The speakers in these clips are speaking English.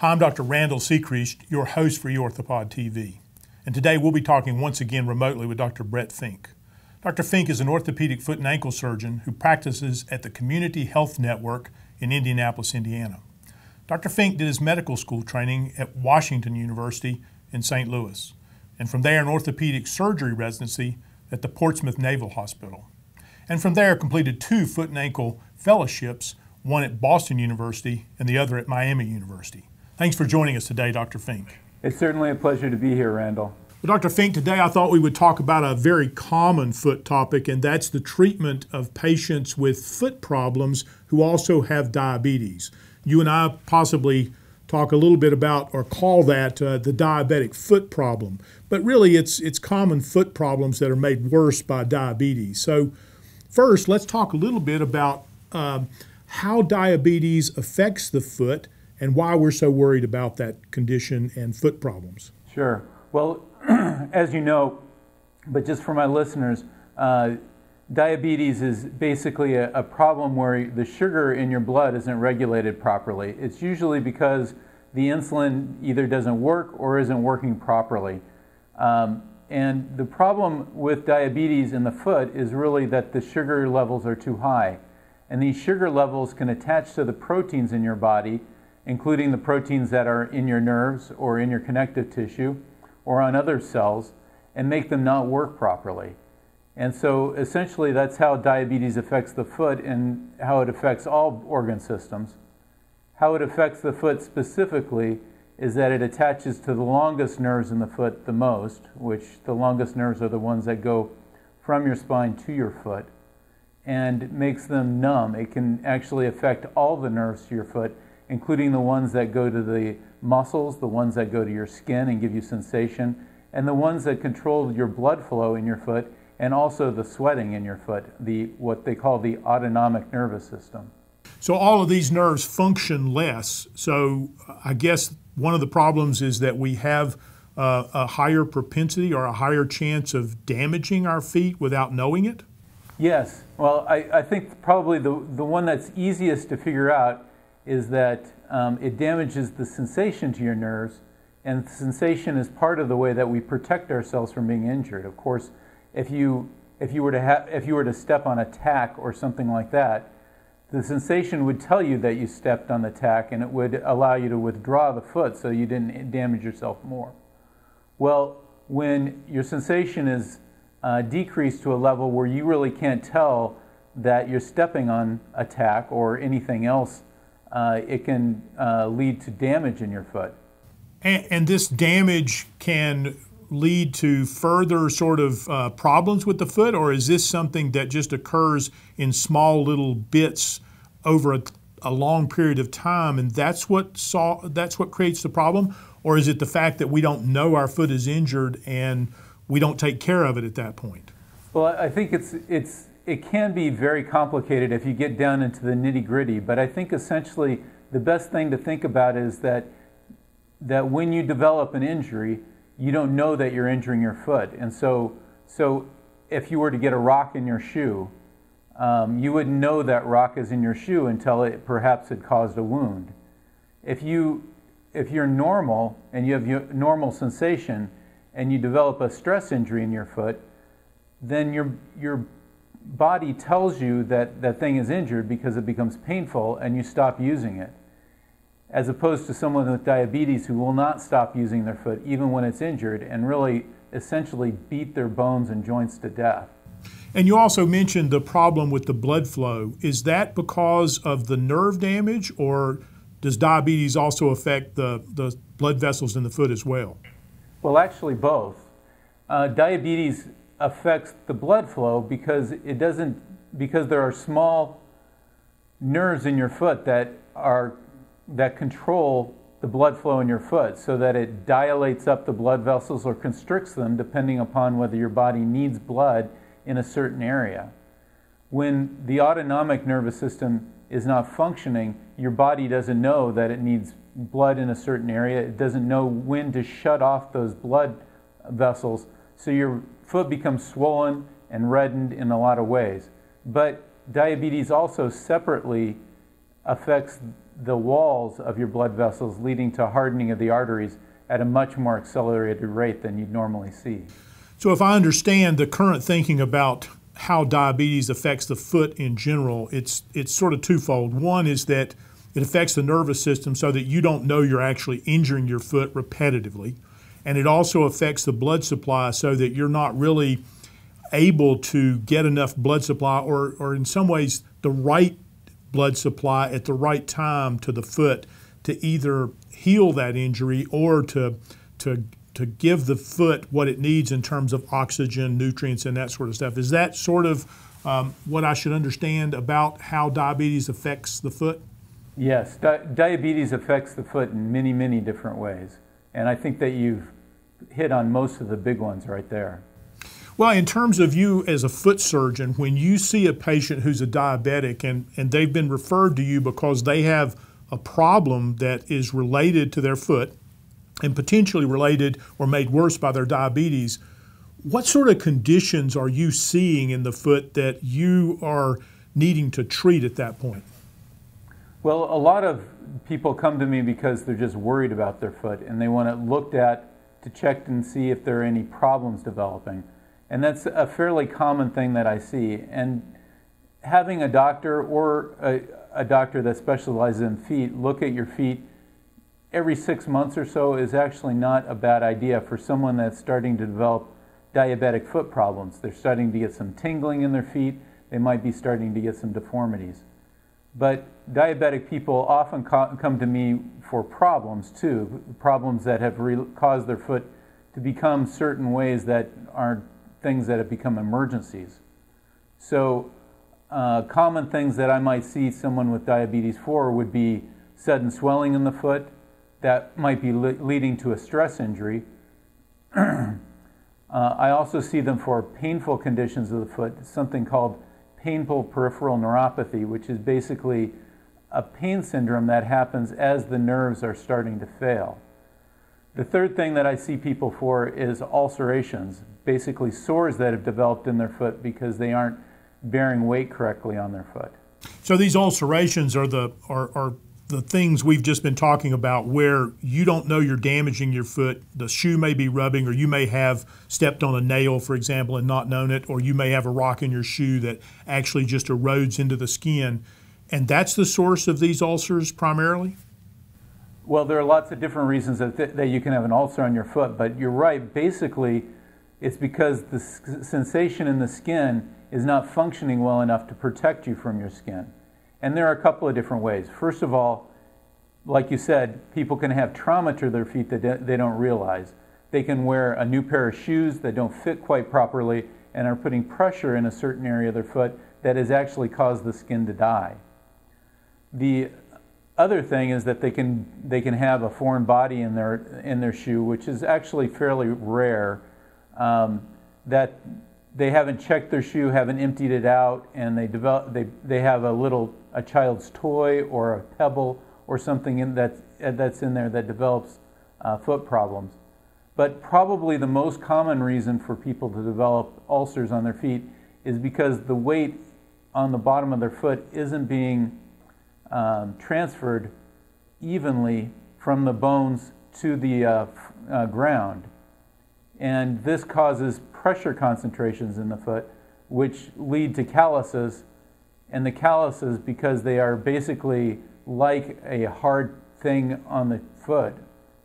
Hi, I'm Dr. Randale Sechrest, your host for eOrthopod TV. And today we'll be talking once again remotely with Dr. Brett Fink. Dr. Fink is an orthopedic foot and ankle surgeon who practices at the Community Health Network in Indianapolis, Indiana. Dr. Fink did his medical school training at Washington University in St. Louis, and from there an orthopedic surgery residency at the Portsmouth Naval Hospital. And from there completed two foot and ankle fellowships, one at Boston University and the other at Miami University. Thanks for joining us today, Dr. Fink. It's certainly a pleasure to be here, Randale. Well, Dr. Fink, today I thought we would talk about a very common foot topic, and that's the treatment of patients with foot problems who also have diabetes. You and I possibly talk a little bit about or call that uh, the diabetic foot problem, but really it's it's common foot problems that are made worse by diabetes. So, first, let's talk a little bit about um, how diabetes affects the foot and why we're so worried about that condition and foot problems. Sure. Well, as you know, but just for my listeners, uh, diabetes is basically a, a, problem where the sugar in your blood isn't regulated properly. It's usually because the insulin either doesn't work or isn't working properly. Um, and the problem with diabetes in the foot is really that the sugar levels are too high. And these sugar levels can attach to the proteins in your body, including the proteins that are in your nerves or in your connective tissue or on other cells, and make them not work properly. And so essentially, that's how diabetes affects the foot and how it affects all organ systems. How it affects the foot specifically is that it attaches to the longest nerves in the foot the most, which the longest nerves are the ones that go from your spine to your foot and makes them numb. It can actually affect all the nerves to your foot, including the ones that go to the muscles, the ones that go to your skin and give you sensation, and the ones that control your blood flow in your foot and also the sweating in your foot, the what they call the autonomic nervous system. So all of these nerves function less. So I guess one of the problems is that we have uh, a higher propensity or a higher chance of damaging our feet without knowing it. Yes. Well, I, I think probably the, the one that's easiest to figure out is that um, it damages the sensation to your nerves, and sensation is part of the way that we protect ourselves from being injured. Of course, if you if you were to ha- if you were to step on a tack or something like that, the sensation would tell you that you stepped on the tack, and it would allow you to withdraw the foot so you didn't damage yourself more. Well, when your sensation is uh, decreased to a level where you really can't tell that you're stepping on a tack or anything else, uh, it can uh, lead to damage in your foot. And, and, this damage can lead to further sort of uh, problems with the foot, or is this something that just occurs in small little bits over a, a long period of time, and that's what saw, that's what creates the problem, or is it the fact that we don't know our foot is injured and we don't take care of it at that point? Well, I think it's it's it can be very complicated if you get down into the nitty gritty. But I think essentially the best thing to think about is that that when you develop an injury, you don't know that you're injuring your foot, and so so if you were to get a rock in your shoe, um, you wouldn't know that rock is in your shoe until it perhaps had caused a wound. If you if you're normal and you have normal sensation, and you develop a stress injury in your foot, then your, your body tells you that that thing is injured because it becomes painful and you stop using it. As opposed to someone with diabetes who will not stop using their foot even when it's injured and really essentially beat their bones and joints to death. And you also mentioned the problem with the blood flow. Is that because of the nerve damage, or does diabetes also affect the, the blood vessels in the foot as well? Well, actually, both. Uh, diabetes affects the blood flow because it doesn't because there are small nerves in your foot that are that control the blood flow in your foot so that it dilates up the blood vessels or constricts them depending upon whether your body needs blood in a certain area. When the autonomic nervous system is not functioning, your body doesn't know that it needs blood in a certain area. It doesn't know when to shut off those blood vessels. So your foot becomes swollen and reddened in a lot of ways. But diabetes also separately affects the walls of your blood vessels, leading to hardening of the arteries at a much more accelerated rate than you'd normally see. So, if I understand the current thinking about how diabetes affects the foot in general, it's it's sort of twofold. One is that it affects the nervous system so that you don't know you're actually injuring your foot repetitively, and it also affects the blood supply so that you're not really able to get enough blood supply, or or in some ways the right blood supply at the right time to the foot to either heal that injury or to to to give the foot what it needs in terms of oxygen, nutrients, and that sort of stuff. Is that sort of um, what I should understand about how diabetes affects the foot? Yes, Di- diabetes affects the foot in many, many different ways. And I think that you've hit on most of the big ones right there. Well, in terms of you as a foot surgeon, when you see a patient who's a diabetic and, and they've been referred to you because they have a problem that is related to their foot, and potentially related or made worse by their diabetes, what sort of conditions are you seeing in the foot that you are needing to treat at that point? Well, a lot of people come to me because they're just worried about their foot and they want it looked at to check and see if there are any problems developing. And that's a fairly common thing that I see. And having a doctor or a, a doctor that specializes in feet look at your feet every six months or so is actually not a bad idea for someone that's starting to develop diabetic foot problems. They're starting to get some tingling in their feet. They might be starting to get some deformities. But diabetic people often come to me for problems too, problems that have caused their foot to become certain ways that are things that have become emergencies. So, uh, common things that I might see someone with diabetes for would be sudden swelling in the foot, that might be le leading to a stress injury. uh, I also see them for painful conditions of the foot, something called painful peripheral neuropathy, which is basically a pain syndrome that happens as the nerves are starting to fail. The third thing that I see people for is ulcerations, basically sores that have developed in their foot because they aren't bearing weight correctly on their foot. So these ulcerations are the are, are the things we've just been talking about where you don't know you're damaging your foot. The shoe may be rubbing, or you may have stepped on a nail, for example, and not known it, or you may have a rock in your shoe that actually just erodes into the skin. And that's the source of these ulcers primarily? Well, there are lots of different reasons that, th- that you can have an ulcer on your foot, but you're right. Basically, it's because the sensation in the skin is not functioning well enough to protect you from your skin. And there are a couple of different ways. First of all, like you said, people can have trauma to their feet that they don't realize. They can wear a new pair of shoes that don't fit quite properly and are putting pressure in a certain area of their foot that has actually caused the skin to die. The other thing is that they can they can have a foreign body in their in their shoe, which is actually fairly rare. Um, that they haven't checked their shoe, haven't emptied it out, and they develop they they have a little a child's toy or a pebble or something in that that's in there that develops uh, foot problems. But probably the most common reason for people to develop ulcers on their feet is because the weight on the bottom of their foot isn't being um, transferred evenly from the bones to the uh, uh, ground. And this causes pressure concentrations in the foot, which lead to calluses. And the calluses, because they are basically like a hard thing on the foot,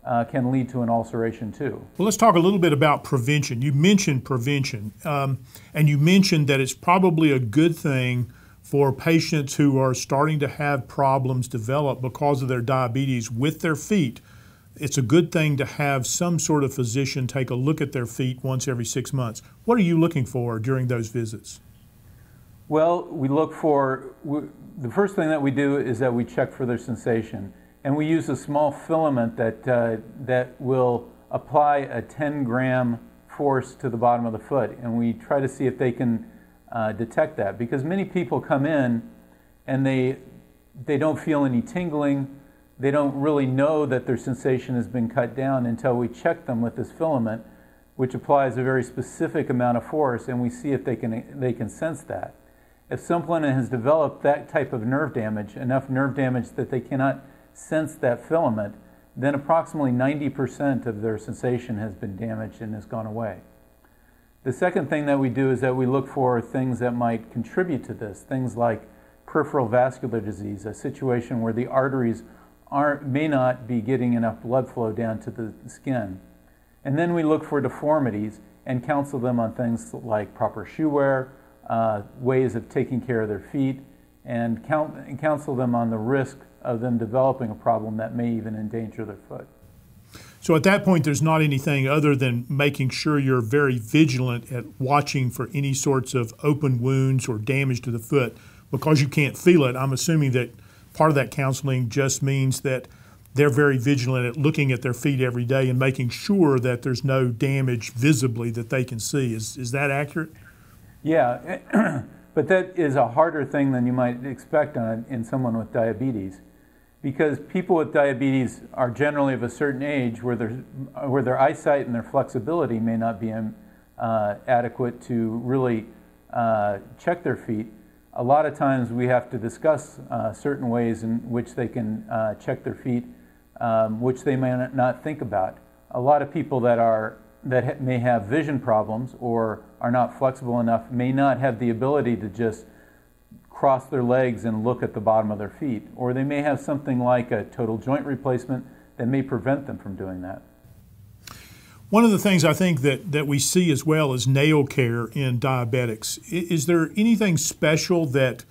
uh, can lead to an ulceration too. Well, let's talk a little bit about prevention. You mentioned prevention, um, and you mentioned that it's probably a good thing for patients who are starting to have problems develop because of their diabetes with their feet it's a good thing to have some sort of physician take a look at their feet once every six months. What are you looking for during those visits? Well, we look for we, the first thing that we do is that we check for their sensation, and we use a small filament that uh, that will apply a 10 gram force to the bottom of the foot, and we try to see if they can uh, detect that. Because many people come in and they they don't feel any tingling. They don't really know that their sensation has been cut down until we check them with this filament, which applies a very specific amount of force, and we see if they can, they can sense that. If someone has developed that type of nerve damage, enough nerve damage that they cannot sense that filament, then approximately 90% of their sensation has been damaged and has gone away. The second thing that we do is that we look for things that might contribute to this, things like peripheral vascular disease, a situation where the arteries aren't, may not be getting enough blood flow down to the skin. And then we look for deformities and counsel them on things like proper shoe wear, uh, ways of taking care of their feet, and, count, and counsel them on the risk of them developing a problem that may even endanger their foot. So at that point, there's not anything other than making sure you're very vigilant at watching for any sorts of open wounds or damage to the foot because you can't feel it. I'm assuming that part of that counseling just means that they're very vigilant at looking at their feet every day and making sure that there's no damage visibly that they can see. Is, is that accurate? Yeah, but that is a harder thing than you might expect on, in someone with diabetes because people with diabetes are generally of a certain age where, their, where their eyesight and their flexibility may not be um, uh, adequate to really uh, check their feet. A lot of times we have to discuss uh, certain ways in which they can uh, check their feet, um, which they may not think about. A lot of people that are that ha may have vision problems or are not flexible enough may not have the ability to just cross their legs and look at the bottom of their feet. Or they may have something like a total joint replacement that may prevent them from doing that. One of the things I think that, that we see as well is nail care in diabetics. Is there anything special that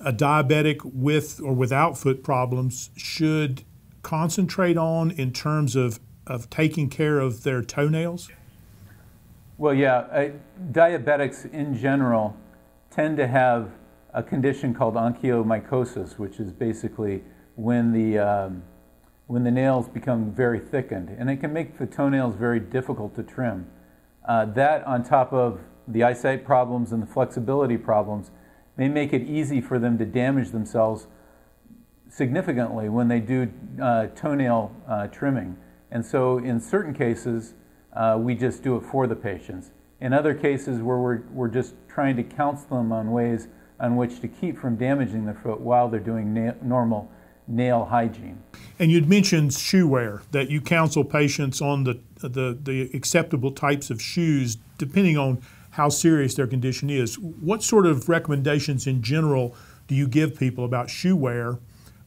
a diabetic with or without foot problems should concentrate on in terms of, of taking care of their toenails? Well, yeah, uh, diabetics in general tend to have a condition called onychomycosis, which is basically when the, um, when the nails become very thickened. And it can make the toenails very difficult to trim. Uh, that, on top of the eyesight problems and the flexibility problems, may make it easy for them to damage themselves significantly when they do uh, toenail uh, trimming. And so, in certain cases, uh, we just do it for the patients. In other cases, where we're, we're just trying to counsel them on ways on which to keep from damaging their foot while they're doing na normal nail hygiene. And you'd mentioned shoe wear, that you counsel patients on the, the, the acceptable types of shoes depending on how serious their condition is. What sort of recommendations in general do you give people about shoe wear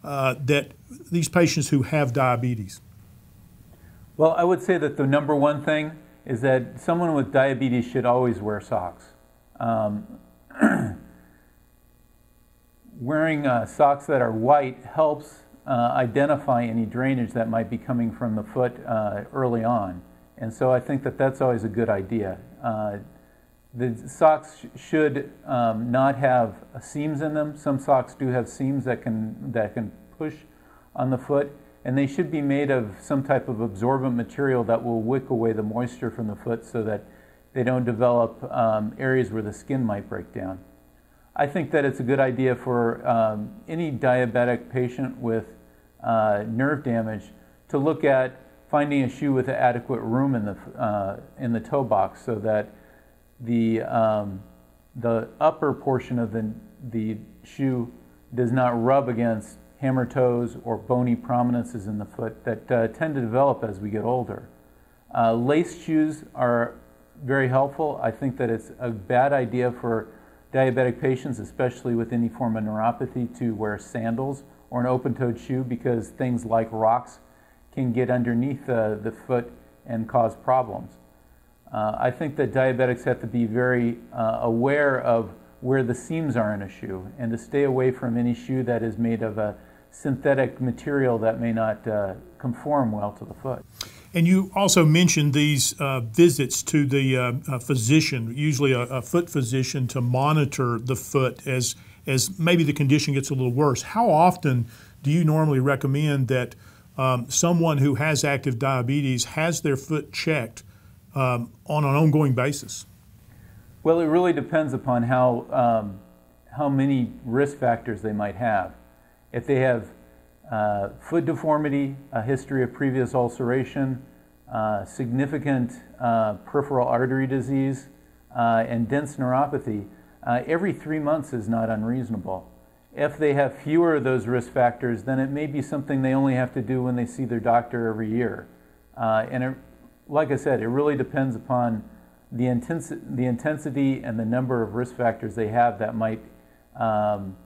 uh, that these patients who have diabetes? Well, I would say that the number one thing is that someone with diabetes should always wear socks. Um, wearing uh, socks that are white helps uh, identify any drainage that might be coming from the foot uh, early on. And so I think that that's always a good idea. Uh, the socks sh should um, not have seams in them. Some socks do have seams that can, that can push on the foot. And they should be made of some type of absorbent material that will wick away the moisture from the foot so that they don't develop um, areas where the skin might break down. I think that it's a good idea for um, any diabetic patient with uh, nerve damage to look at finding a shoe with adequate room in the, uh, in the toe box so that the, um, the upper portion of the, the shoe does not rub against hammer toes or bony prominences in the foot that uh, tend to develop as we get older. Uh, lace shoes are very helpful. I think that it's a bad idea for diabetic patients, especially with any form of neuropathy, to wear sandals or an open-toed shoe because things like rocks can get underneath uh, the foot and cause problems. Uh, I think that diabetics have to be very uh, aware of where the seams are in a shoe and to stay away from any shoe that is made of a synthetic material that may not uh, conform well to the foot. And you also mentioned these uh, visits to the uh, physician, usually a, a, foot physician, to monitor the foot as as maybe the condition gets a little worse. How often do you normally recommend that um, someone who has active diabetes has their foot checked um, on an ongoing basis? Well, it really depends upon how um, how many risk factors they might have. If they have uh, foot deformity, a history of previous ulceration, uh, significant uh, peripheral artery disease, uh, and dense neuropathy, uh, every three months is not unreasonable. If they have fewer of those risk factors, then it may be something they only have to do when they see their doctor every year. Uh, and it, like I said, it really depends upon the, intensi- the intensity and the number of risk factors they have that might um,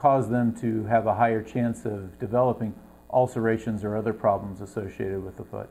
cause them to have a higher chance of developing ulcerations or other problems associated with the foot.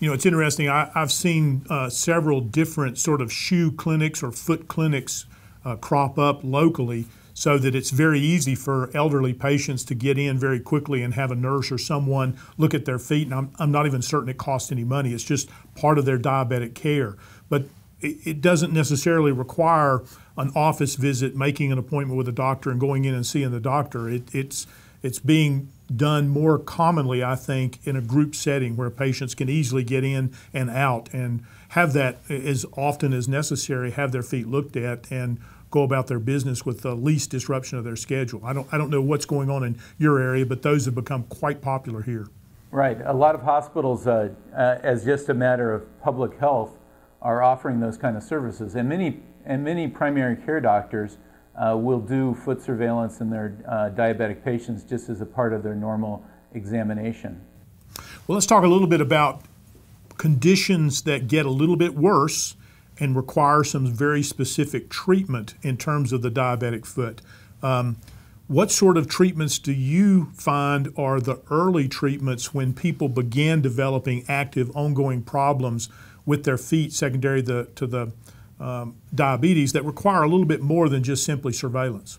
You know, it's interesting. I, have seen uh, several different sort of shoe clinics or foot clinics uh, crop up locally so that it's very easy for elderly patients to get in very quickly and have a nurse or someone look at their feet. And I'm, I'm not even certain it costs any money. It's just part of their diabetic care. But it, doesn't necessarily require an office visit, making an appointment with a doctor, and going in and seeing the doctor. It, it's it's being done more commonly, I think, in a group setting where patients can easily get in and out and have that as often as necessary, have their feet looked at, and go about their business with the least disruption of their schedule. I don't, I don't know what's going on in your area, but those have become quite popular here. Right. A lot of hospitals, uh, uh, as just a matter of public health, are offering those kind of services, and many and many primary care doctors uh, will do foot surveillance in their uh, diabetic patients just as a part of their normal examination. Well, let's talk a little bit about conditions that get a little bit worse and require some very specific treatment in terms of the diabetic foot. Um, what sort of treatments do you find are the early treatments when people begin developing active, ongoing problems with their feet secondary the, to the um, diabetes that require a little bit more than just simply surveillance?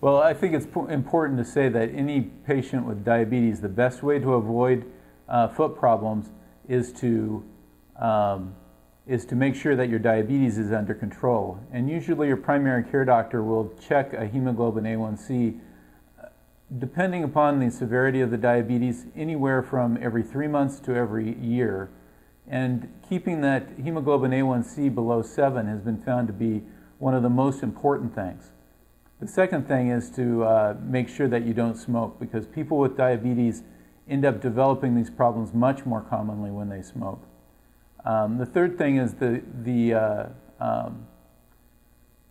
Well, I think it's important to say that any patient with diabetes, the best way to avoid uh, foot problems is to um, is to make sure that your diabetes is under control. And usually, your primary care doctor will check a hemoglobin A1C, uh, depending upon the severity of the diabetes, anywhere from every three months to every year. And keeping that hemoglobin A1C below 7 has been found to be one of the most important things. The second thing is to uh, make sure that you don't smoke because people with diabetes end up developing these problems much more commonly when they smoke. Um, the third thing is the, the uh, um,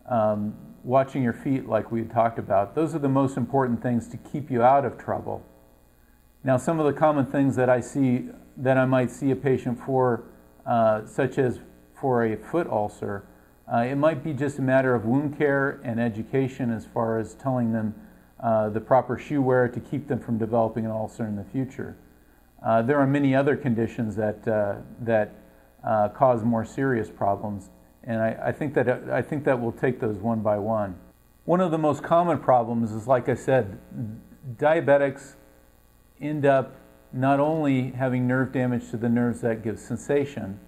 um, watching your feet, like we talked about. Those are the most important things to keep you out of trouble. Now, some of the common things that I see that I might see a patient for, uh, such as for a foot ulcer, uh, it might be just a matter of wound care and education as far as telling them uh, the proper shoe wear to keep them from developing an ulcer in the future. Uh, there are many other conditions that, uh, that uh, cause more serious problems, and I, I, think that, I think that we'll take those one by one. One of the most common problems is, like I said, diabetics end up not only having nerve damage to the nerves that give sensation,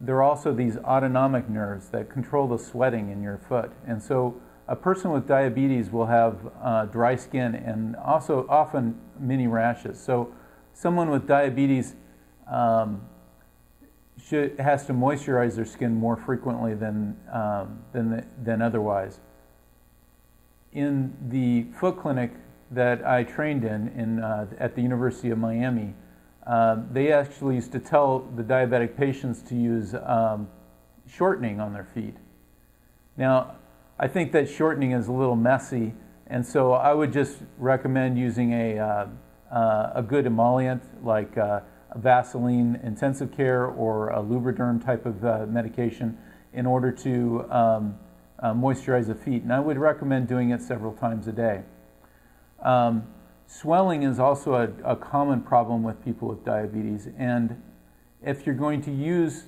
there are also these autonomic nerves that control the sweating in your foot. And so a person with diabetes will have uh, dry skin and also often mini rashes. So someone with diabetes um, should, has to moisturize their skin more frequently than, um, than, the, than otherwise. In the foot clinic, that I trained in, in uh, at the University of Miami, uh, they actually used to tell the diabetic patients to use um, shortening on their feet. Now, I think that shortening is a little messy, and so I would just recommend using a, uh, uh a good emollient like uh, Vaseline intensive care or a Lubriderm type of uh, medication in order to um, moisturize the feet. And I would recommend doing it several times a day. Um, swelling is also a, a, common problem with people with diabetes, and if you're going to use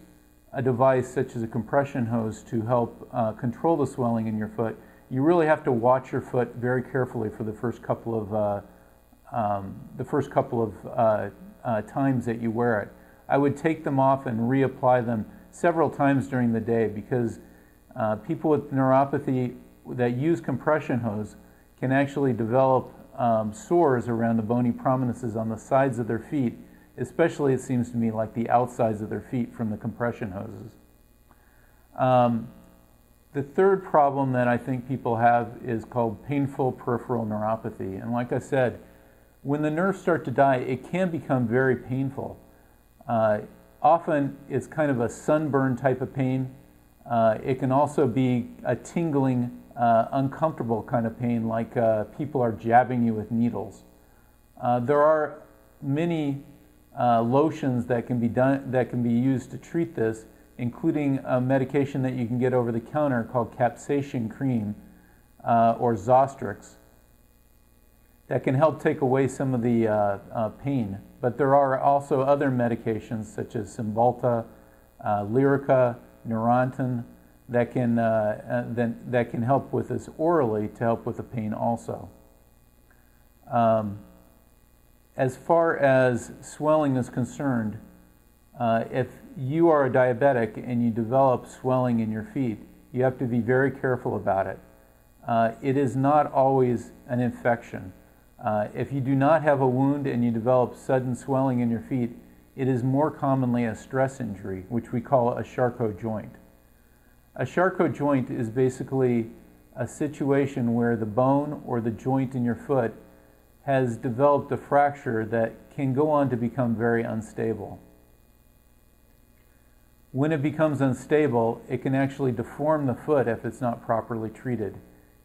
a device such as a compression hose to help uh, control the swelling in your foot, you really have to watch your foot very carefully for the first couple of uh, um, the first couple of uh, uh times that you wear it. I would take them off and reapply them several times during the day because uh, people with neuropathy that use compression hose can actually develop um, sores around the bony prominences on the sides of their feet, especially it seems to me like the outsides of their feet from the compression hoses. Um, the third problem that I think people have is called painful peripheral neuropathy. And like I said, when the nerves start to die, it can become very painful. Uh, often it's kind of a sunburn type of pain. Uh, it can also be a tingling, uh, uncomfortable kind of pain, like uh, people are jabbing you with needles. Uh, there are many uh, lotions that can be done that can be used to treat this, including a medication that you can get over the counter called capsaicin cream uh, or Zostrix that can help take away some of the pain. But there are also other medications such as Cymbalta, Lyrica, Neurontin that can, uh, uh, that, that can help with this orally to help with the pain also. Um, as far as swelling is concerned, uh, if you are a diabetic and you develop swelling in your feet, you have to be very careful about it. Uh, it is not always an infection. Uh, if you do not have a wound and you develop sudden swelling in your feet, it is more commonly a stress injury, which we call a Charcot joint. A Charcot joint is basically a situation where the bone or the joint in your foot has developed a fracture that can go on to become very unstable. When it becomes unstable, it can actually deform the foot if it's not properly treated.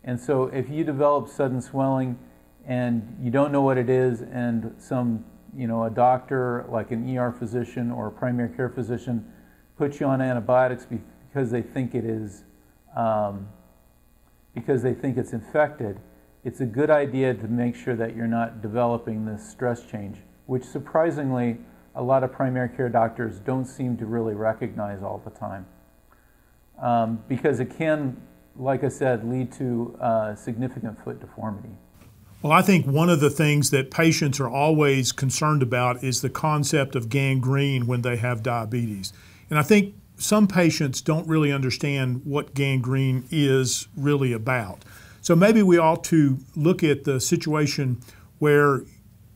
And so if you develop sudden swelling and you don't know what it is and some you know, a doctor like an ER physician or a primary care physician puts you on antibiotics because they think it is, um, because they think it's infected, it's a good idea to make sure that you're not developing this stress change, which surprisingly, a lot of primary care doctors don't seem to really recognize all the time. Um, because it can, like I said, lead to uh, significant foot deformity. Well, I think one of the things that patients are always concerned about is the concept of gangrene when they have diabetes. And I think some patients don't really understand what gangrene is really about. So maybe we ought to look at the situation where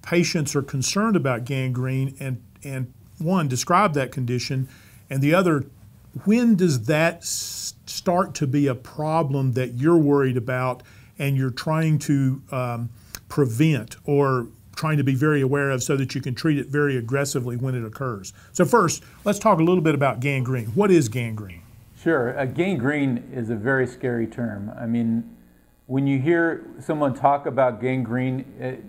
patients are concerned about gangrene and, and one, describe that condition, and the other, when does that start to be a problem that you're worried about and you're trying to um, prevent or trying to be very aware of so that you can treat it very aggressively when it occurs. So first, let's talk a little bit about gangrene. What is gangrene? Sure. Uh, gangrene is a very scary term. I mean, when you hear someone talk about gangrene, it,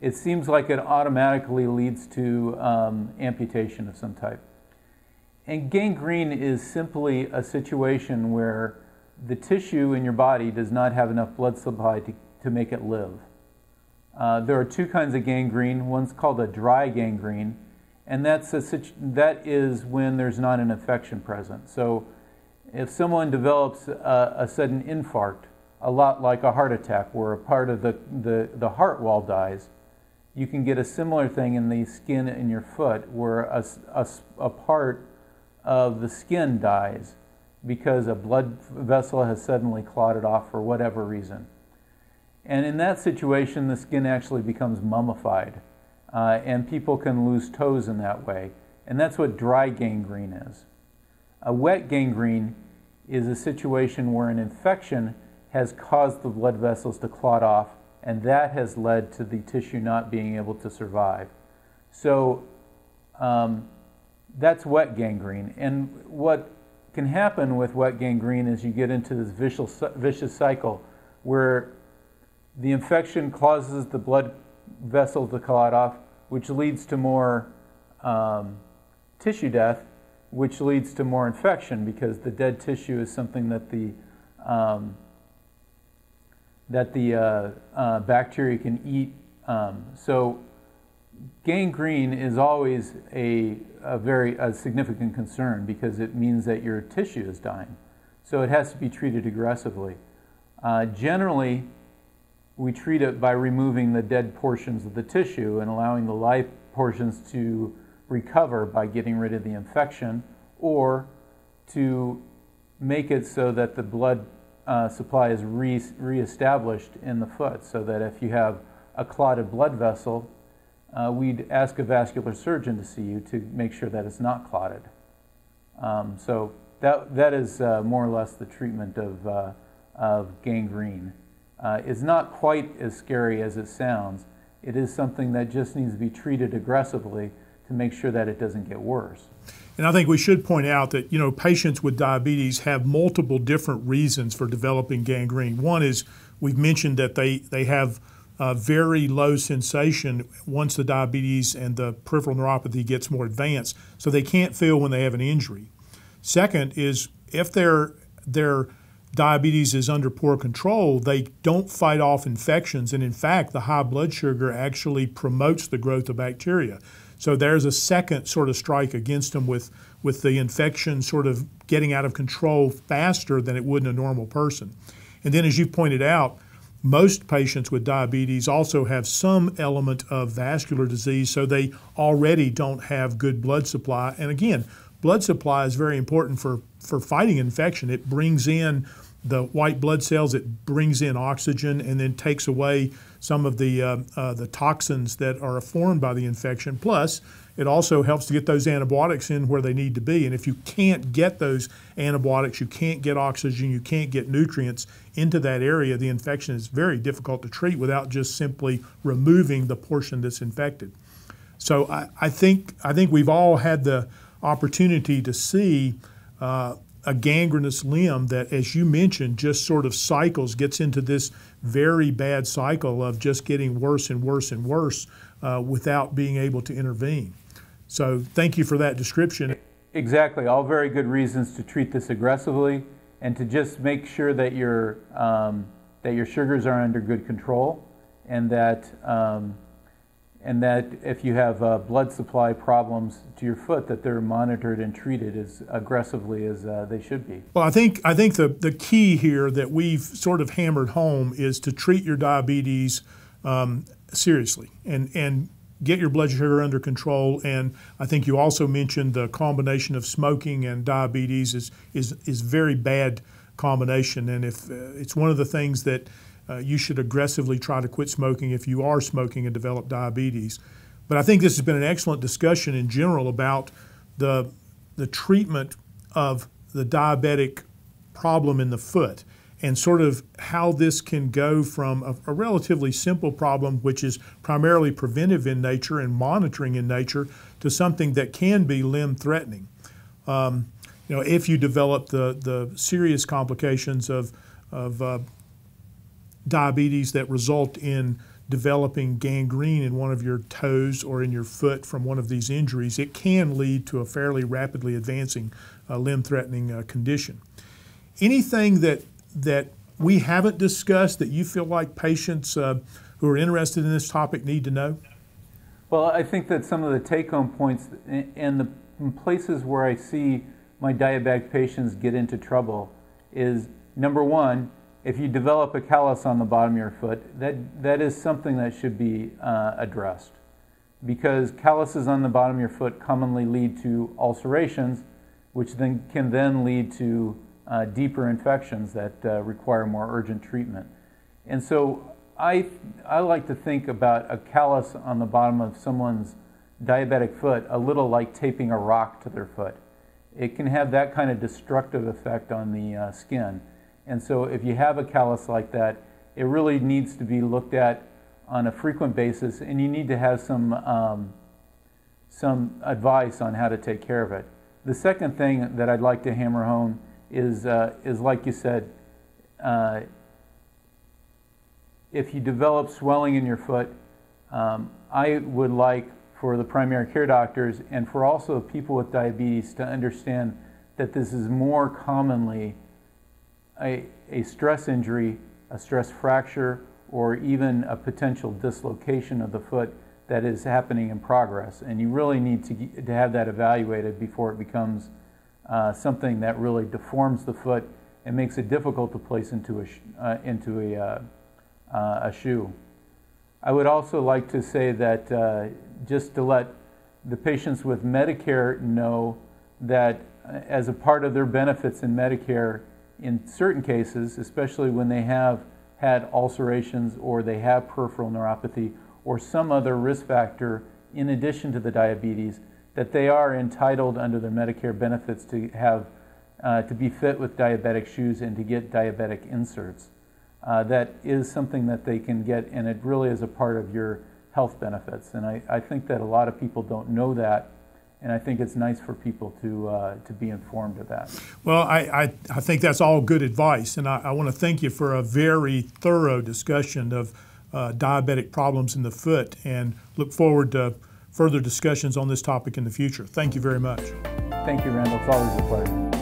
it seems like it automatically leads to um, amputation of some type. And gangrene is simply a situation where the tissue in your body does not have enough blood supply to, to make it live. Uh, there are two kinds of gangrene. One's called a dry gangrene, and that's a that is when there's not an infection present. So, if someone develops a, a, sudden infarct, a lot like a heart attack, where a part of the, the, the heart wall dies, you can get a similar thing in the skin in your foot, where a, a, a part of the skin dies because a blood vessel has suddenly clotted off for whatever reason. And in that situation, the skin actually becomes mummified, uh, and people can lose toes in that way. And that's what dry gangrene is. A wet gangrene is a situation where an infection has caused the blood vessels to clot off, and that has led to the tissue not being able to survive. So um, that's wet gangrene. And what can happen with wet gangrene is you get into this vicious, vicious cycle where the infection causes the blood vessel to clot off, which leads to more um, tissue death, which leads to more infection because the dead tissue is something that the um, that the uh, uh, bacteria can eat. Um, so gangrene is always a, a very a significant concern because it means that your tissue is dying. So it has to be treated aggressively. Uh, generally, we treat it by removing the dead portions of the tissue and allowing the live portions to recover by getting rid of the infection or to make it so that the blood uh, supply is re- reestablished in the foot so that if you have a clotted blood vessel, uh, we'd ask a vascular surgeon to see you to make sure that it's not clotted. Um, so that, that is uh, more or less the treatment of, uh, of gangrene uh, is not quite as scary as it sounds. It is something that just needs to be treated aggressively to make sure that it doesn't get worse. And I think we should point out that you know patients with diabetes have multiple different reasons for developing gangrene. One is we've mentioned that they they have a very low sensation once the diabetes and the peripheral neuropathy gets more advanced, so they can't feel when they have an injury. Second is if their diabetes is under poor control, they don't fight off infections, and in fact, the high blood sugar actually promotes the growth of bacteria. So there's a second sort of strike against them with, with the infection sort of getting out of control faster than it would in a normal person. And then, as you pointed out, most patients with diabetes also have some element of vascular disease, so they already don't have good blood supply. And again, blood supply is very important for, for fighting infection. It brings in the white blood cells, it brings in oxygen and then takes away some of the, uh, uh, the toxins that are formed by the infection. Plus, it also helps to get those antibiotics in where they need to be. And if you can't get those antibiotics, you can't get oxygen, you can't get nutrients into that area, the infection is very difficult to treat without just simply removing the portion that's infected. So I, I think I think we've all had the opportunity to see uh, a gangrenous limb that, as you mentioned, just sort of cycles, gets into this very bad cycle of just getting worse and worse and worse uh, without being able to intervene. So, thank you for that description. Exactly, all very good reasons to treat this aggressively and to just make sure that your um, that your sugars are under good control and that um, and that if you have uh, blood supply problems to your foot, that they're monitored and treated as aggressively as uh, they should be. Well, I think I think the the key here that we've sort of hammered home is to treat your diabetes um, seriously and and get your blood sugar under control. And I think you also mentioned the combination of smoking and diabetes is is is very bad combination. And if uh, it's one of the things that uh, you should aggressively try to quit smoking if you are smoking and develop diabetes. But I think this has been an excellent discussion in general about the, the treatment of the diabetic problem in the foot and sort of how this can go from a, a, relatively simple problem, which is primarily preventive in nature and monitoring in nature, to something that can be limb threatening. Um, you know, if you develop the, the serious complications of, of uh, diabetes that result in developing gangrene in one of your toes or in your foot from one of these injuries, it can lead to a fairly rapidly advancing uh, limb threatening uh, condition. Anything that, that we haven't discussed that you feel like patients uh, who are interested in this topic need to know? Well, I think that some of the take home points and the places where I see my diabetic patients get into trouble is number one, if you develop a callus on the bottom of your foot, that, that is something that should be uh, addressed. Because calluses on the bottom of your foot commonly lead to ulcerations, which then can then lead to uh, deeper infections that uh, require more urgent treatment. And so I, I like to think about a callus on the bottom of someone's diabetic foot a little like taping a rock to their foot. It can have that kind of destructive effect on the uh, skin. And so if you have a callus like that, it really needs to be looked at on a frequent basis, and you need to have some, um, some advice on how to take care of it. The second thing that I'd like to hammer home is, uh, is like you said, uh, if you develop swelling in your foot, um, I would like for the primary care doctors and for also people with diabetes to understand that this is more commonly a, a stress injury, a stress fracture, or even a potential dislocation of the foot that is happening in progress. And you really need to, to have that evaluated before it becomes uh, something that really deforms the foot and makes it difficult to place into a, uh, into a, uh, uh, a shoe. I would also like to say that uh, just to let the patients with Medicare know that uh, as a part of their benefits in Medicare, in certain cases, especially when they have had ulcerations or they have peripheral neuropathy or some other risk factor in addition to the diabetes, that they are entitled under their Medicare benefits to have uh, to be fit with diabetic shoes and to get diabetic inserts. Uh, that is something that they can get, and it really is a part of your health benefits. And I, I think that a lot of people don't know that, and I think it's nice for people to uh, to be informed of that. Well, I, I, I think that's all good advice, and I, I want to thank you for a very thorough discussion of uh, diabetic problems in the foot, and look forward to further discussions on this topic in the future. Thank you very much. Thank you, Randale. It's always a pleasure.